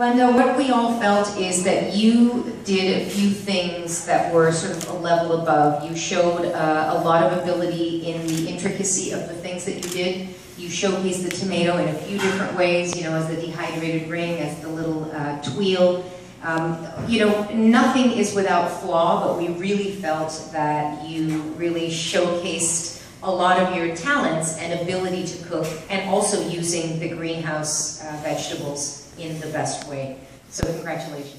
Glenda, what we all felt is that you did a few things that were sort of a level above. You showed uh, a lot of ability in the intricacy of the things that you did. You showcased the tomato in a few different ways, you know, as the dehydrated ring, as the little uh, tuile. Um, you know, nothing is without flaw, but we really felt that you really showcased a lot of your talents and ability to cook, and also using the greenhouse uh, vegetables in the best way. So congratulations.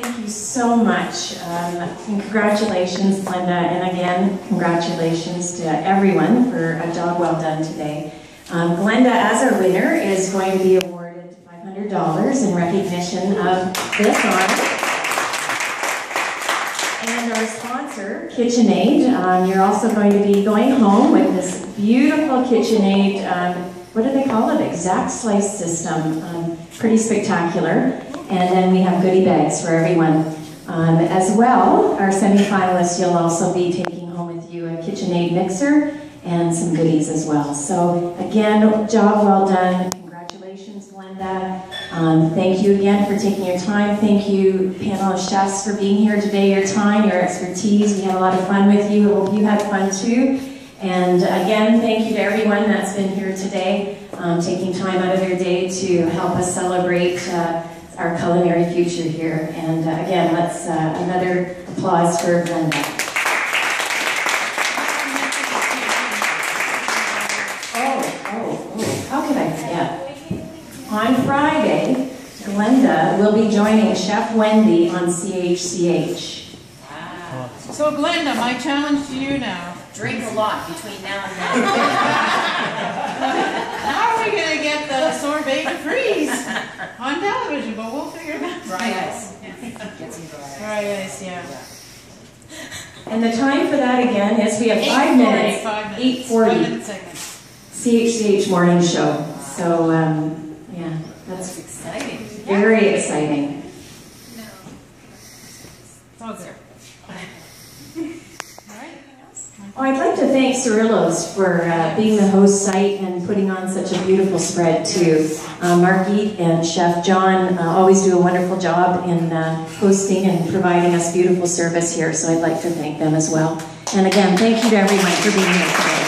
Thank you so much. Um, congratulations, Linda, and again, congratulations to everyone for a job well done today. Um, Glenda, as our winner, is going to be awarded $500 in recognition of this honor. Our sponsor, KitchenAid, um, you're also going to be going home with this beautiful KitchenAid, um, what do they call it? Exact slice system. Um, pretty spectacular. And then we have goodie bags for everyone. Um, as well, our semifinalists, you'll also be taking home with you a KitchenAid mixer and some goodies as well. So again, job well done. Um, thank you again for taking your time. Thank you, panel of chefs, for being here today, your time, your expertise. We had a lot of fun with you. Hope you had fun too. And again, thank you to everyone that's been here today, um, taking time out of their day to help us celebrate uh, our culinary future here. And uh, again, let's uh, another applause for Glenda. Oh, oh, oh, how could I forget? On Friday, Glenda will be joining Chef Wendy on CHCH. Ah. So Glenda, my challenge to you now drink a lot between now and then. How are we going to get the sorbet to freeze on television? But we'll figure it out. Dry ice. Dry ice, yeah. And the time for that again is we have five minutes. Five minutes. 8.40. CHCH morning show. So, um, yeah, that's exciting. Very exciting. No. It's all good. Oh, I'd like to thank Cirillo's for uh, being the host site and putting on such a beautiful spread too. Uh, Margit and Chef John uh, always do a wonderful job in uh, hosting and providing us beautiful service here, so I'd like to thank them as well. And again, thank you to everyone for being here today.